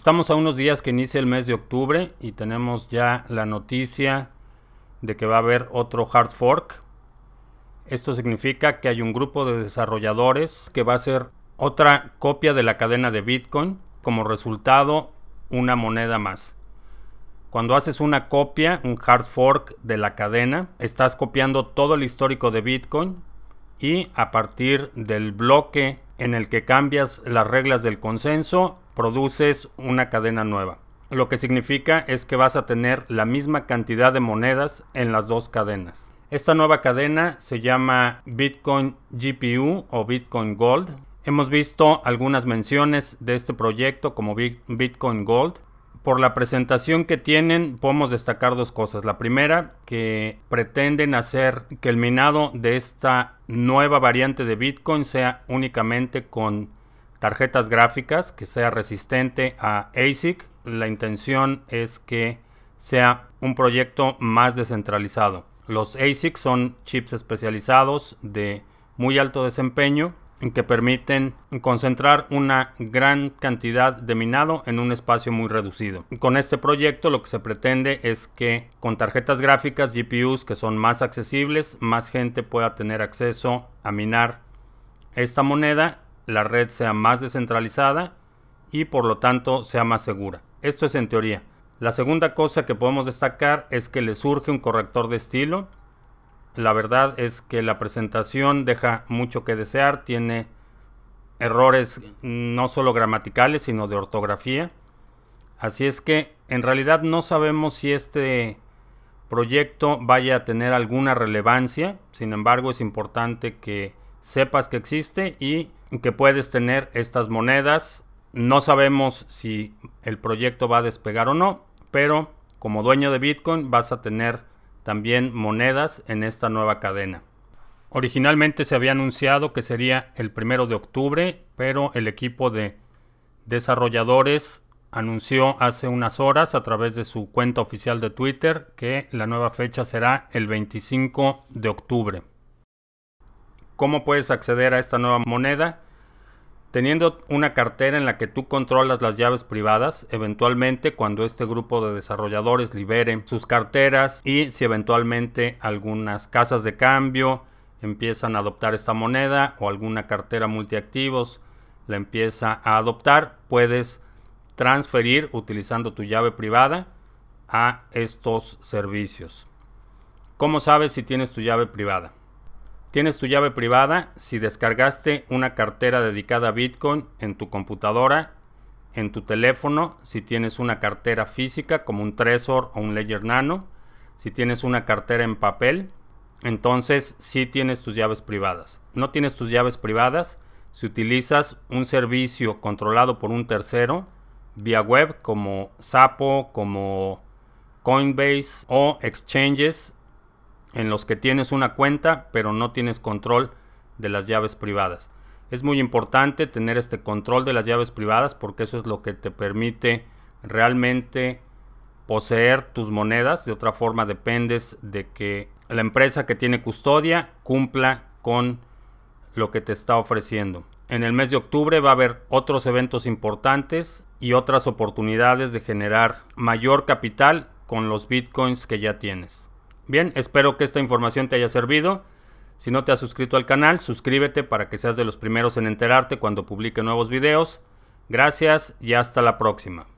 Estamos a unos días que inicia el mes de octubre y tenemos ya la noticia de que va a haber otro hard fork. Esto significa que hay un grupo de desarrolladores que va a hacer otra copia de la cadena de Bitcoin. Como resultado, una moneda más. Cuando haces una copia, un hard fork de la cadena, estás copiando todo el histórico de Bitcoin y a partir del bloque en el que cambias las reglas del consenso, produces una cadena nueva. Lo que significa es que vas a tener la misma cantidad de monedas en las dos cadenas. Esta nueva cadena se llama Bitcoin GPU o Bitcoin Gold. Hemos visto algunas menciones de este proyecto como Bitcoin Gold. Por la presentación que tienen podemos destacar dos cosas. La primera, que pretenden hacer que el minado de esta nueva variante de Bitcoin sea únicamente con tarjetas gráficas, que sea resistente a ASIC. La intención es que sea un proyecto más descentralizado. Los ASIC son chips especializados de muy alto desempeño que permiten concentrar una gran cantidad de minado en un espacio muy reducido. Con este proyecto lo que se pretende es que con tarjetas gráficas GPUs que son más accesibles, más gente pueda tener acceso a minar esta moneda la red sea más descentralizada y por lo tanto sea más segura. Esto es en teoría. La segunda cosa que podemos destacar es que le surge un corrector de estilo. La verdad es que la presentación deja mucho que desear, tiene errores no solo gramaticales, sino de ortografía. Así es que en realidad no sabemos si este proyecto vaya a tener alguna relevancia. Sin embargo, es importante que sepas que existe y que puedes tener estas monedas. No sabemos si el proyecto va a despegar o no, pero como dueño de Bitcoin vas a tener también monedas en esta nueva cadena. Originalmente se había anunciado que sería el primero de octubre, pero el equipo de desarrolladores anunció hace unas horas a través de su cuenta oficial de Twitter que la nueva fecha será el 25 de octubre. ¿Cómo puedes acceder a esta nueva moneda? Teniendo una cartera en la que tú controlas las llaves privadas, eventualmente cuando este grupo de desarrolladores libere sus carteras y si eventualmente algunas casas de cambio empiezan a adoptar esta moneda o alguna cartera multiactivos la empieza a adoptar, puedes transferir utilizando tu llave privada a estos servicios. ¿Cómo sabes si tienes tu llave privada? Tienes tu llave privada si descargaste una cartera dedicada a Bitcoin en tu computadora, en tu teléfono, si tienes una cartera física como un Trezor o un Ledger Nano, si tienes una cartera en papel, entonces sí tienes tus llaves privadas. No tienes tus llaves privadas si utilizas un servicio controlado por un tercero vía web como Sapo, como Coinbase o exchanges en los que tienes una cuenta pero no tienes control de las llaves privadas. Es muy importante tener este control de las llaves privadas porque eso es lo que te permite realmente poseer tus monedas. De otra forma dependes de que la empresa que tiene custodia cumpla con lo que te está ofreciendo. En el mes de octubre va a haber otros eventos importantes y otras oportunidades de generar mayor capital con los bitcoins que ya tienes. Bien, espero que esta información te haya servido. Si no te has suscrito al canal, suscríbete para que seas de los primeros en enterarte cuando publique nuevos videos. Gracias y hasta la próxima.